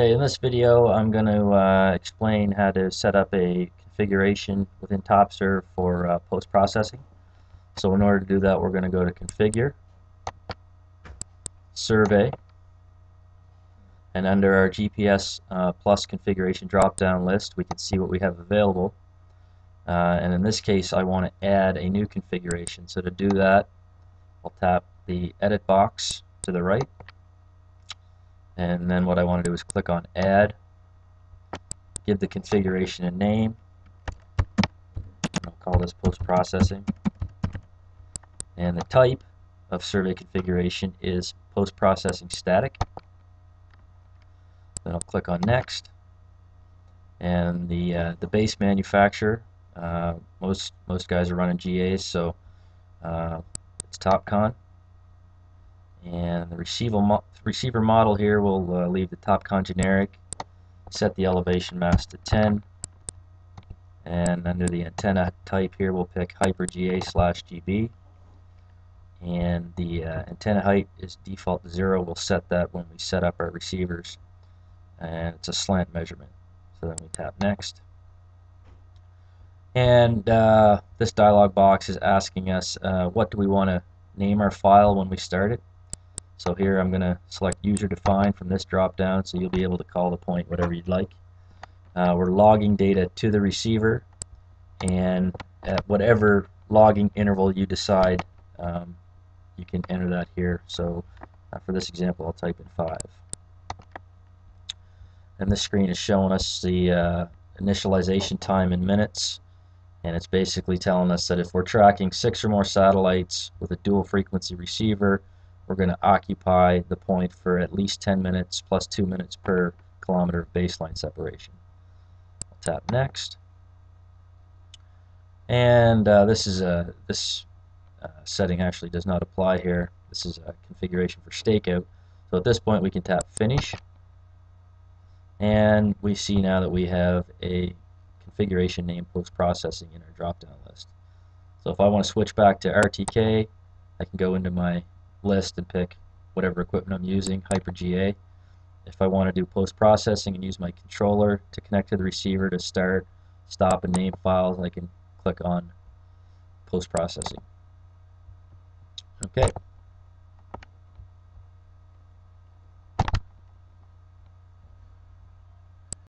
Okay, in this video I'm going to uh, explain how to set up a configuration within TopSurv for uh, post-processing. So in order to do that we're going to go to Configure, Survey, and under our GPS uh, Plus configuration drop-down list we can see what we have available. Uh, and in this case I want to add a new configuration. So to do that I'll tap the Edit box to the right and then what I want to do is click on add. Give the configuration a name. I'll call this post-processing. And the type of survey configuration is post-processing static. Then I'll click on next. And the uh, the base manufacturer uh, most most guys are running GAs so uh, it's TopCon and the receiver, mo receiver model here will uh, leave the TopCon generic, set the elevation mask to 10, and under the antenna type here we'll pick HiPer GA slash GB, and the uh, antenna height is default 0. We'll set that when we set up our receivers, and it's a slant measurement. So then we tap next. And uh, this dialog box is asking us uh, what do we want to name our file when we start it. So here I'm going to select user defined from this drop down so you'll be able to call the point whatever you'd like. Uh, we're logging data to the receiver and at whatever logging interval you decide um, you can enter that here. So uh, for this example I'll type in 5. And this screen is showing us the uh, initialization time in minutes and it's basically telling us that if we're tracking six or more satellites with a dual frequency receiver we're going to occupy the point for at least 10 minutes plus 2 minutes per kilometer of baseline separation. I'll tap next. And uh, this is a this uh, setting actually does not apply here. This is a configuration for stakeout. So at this point we can tap finish and we see now that we have a configuration name post-processing in our drop-down list. So if I want to switch back to RTK I can go into my list and pick whatever equipment I'm using, HiPer GA. If I want to do post-processing and use my controller to connect to the receiver to start, stop, and name files, I can click on post-processing. Okay.